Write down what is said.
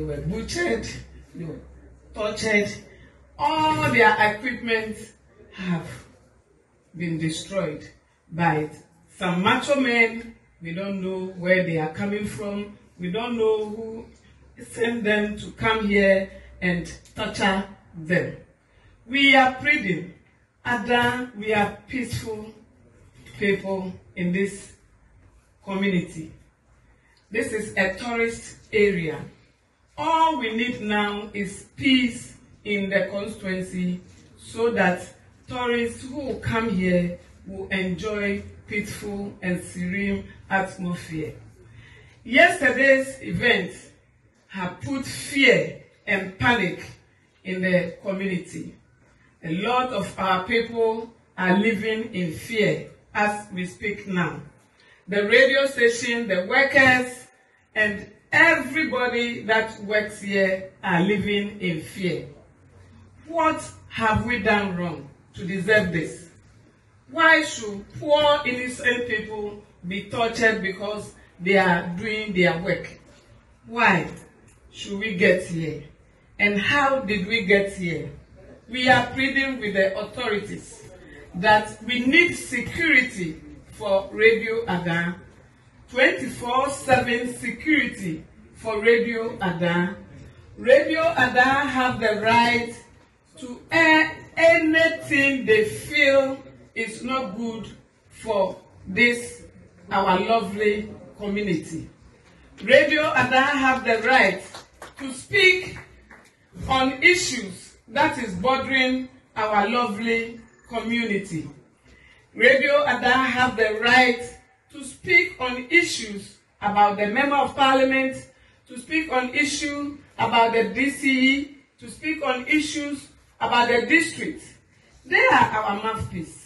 they were butchered, they were tortured. All their equipment have been destroyed by some macho men. We don't know where they are coming from. We don't know who sent them to come here and torture them. We are pleading, Ada, we are peaceful people in this community. This is a tourist area. All we need now is peace in the constituency so that tourists who come here will enjoy peaceful and serene atmosphere. Yesterday's event have put fear and panic in the community. A lot of our people are living in fear as we speak now. The radio station, the workers, and everybody that works here are living in fear. What have we done wrong to deserve this? Why should poor innocent people be tortured because they are doing their work? Why should we get here? And how did we get here? We are pleading with the authorities that we need security for Radio Ada, 24-7 security for Radio Ada. Radio Ada have the right to air anything they feel is not good for this our lovely community. Radio Ada have the right to speak on issues that is bothering our lovely community. Radio Ada have the right to speak on issues about the Member of Parliament, to speak on issues about the DCE, to speak on issues about the district. They are our mouthpiece.